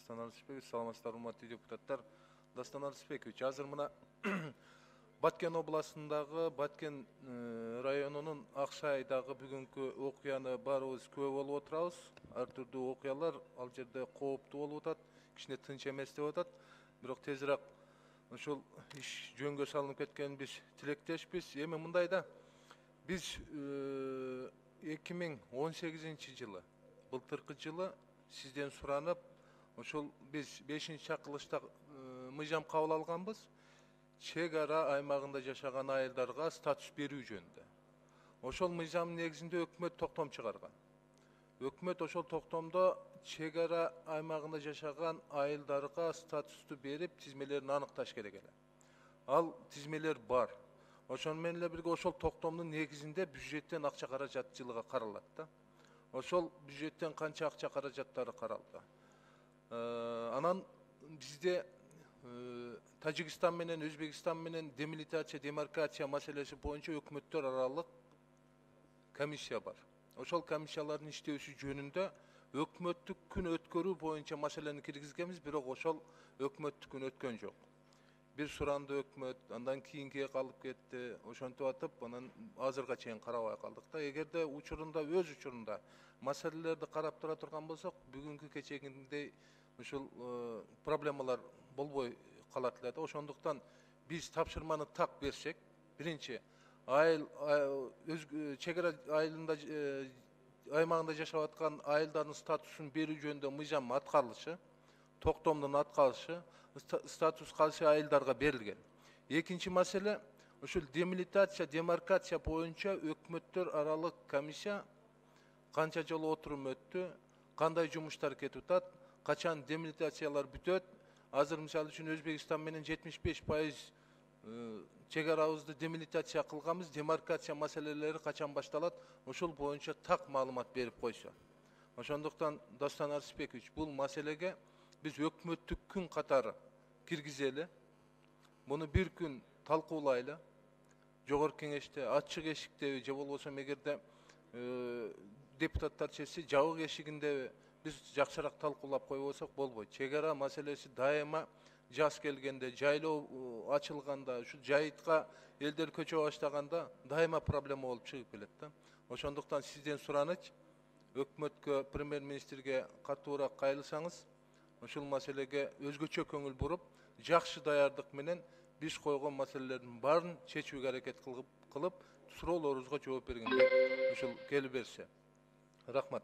дастан алысбекович саламатсыздарбы урматтуу депутаттар. Дастан алысбекович азыр мына баткен областындагы баткен э, районунун ак шайдагы бүгүнкү окуяны баарыбыз күбө болуп отурабыз ар түрдүү окуялар ал жерде кооптуу болуп атат кичине тынч эмес деп атат бирок тезирээк ушул иш жөнгө салынып кеткенин биз тилектешпиз эми мындай да. Биз эки миң он сегизинчи жылы былтыркы жылы сизден суранып ошол биз бешинчи чакырылышта мыйзам кабыл алганбыз. Чек ара аймагында жашаган айылдарга статус берүү жөнүндө. Ошол мыйзамдын негизинде өкмөт токтом чыгарган. Өкмөт ошол токтомдо чек ара аймагында жашаган айылдарга статусту берип тизмелерин аныкташ керек эле. Ал тизмелер бар. Ошону менен эле бирге ошол токтомдун негизинде бюджеттен акча каражат жылыга каралат да. Ошол бюджеттен канча акча каражаттары каралды. анан бизде тажикстан менен өзбекстан менен демилитация демаркация маселеси боюнча өкмөттөр аралык комиссия бар ошол комиссиялардын иштөөсү жөнүндө өкмөттүк күн өткөрүү боюнча маселени киргизгенбиз бирок ошол өкмөттүк күн өткөн жок бир суранды өкмөт андан кийинкиге калып кетти ошентип атып анан азыркыга чейин карабай калдык да эгерде учурунда өз учурунда маселелерди карап тура турган болсок бүгүнкү кечегиндей ушул проблемалар болбой калат эле да ошондуктан биз тапшырманы так берсек биринчи айыл өз чек ара айылында аймагында жашап аткан айылдардын статусун берүү жөнүндө мыйзам аткарылышы токтомдун аткарылышы статус кайсы айылдарга берилген. Экинчи маселе ушул демилитация демаркация боюнча өкмөттөр аралык комиссия канча жолу отурум өттү кандай жумуштар кетип атат качан демилитациялар бүтөт азыр мисалы үчүн өзбекстан менен жетимиш беш пайыз чек арабызды демилитация кылганбыз демаркация маселелери качан башталат ошол боюнча так маалымат берип койсо ошондуктан дастан арысбекович бул маселеге биз өкмөттүк күн катары киргизели муну бир күн талкуулайлы жогорку кеңеште ачык эшиктеби же болбосо эгерде депутаттар чечсе жабык эшигиндеби биз жакшыраак талкуулап койбосок болбойт чек ара маселеси дайыма жаз келгенде жайлоо ачылганда ушу жайытка элдер көчө баштаганда дайыма проблема болуп чыгып келет да. Ошондуктан сизден сураныч өкмөткө премьер министрге катуураак кайрылсаңыз ушул маселеге өзгөчө көңүл буруп жакшы даярдык менен биз койгон маселелердин баарын чечүүгө аракет кылып суроолорубузга жооп бергенге ушул келе берсе. Рахмат.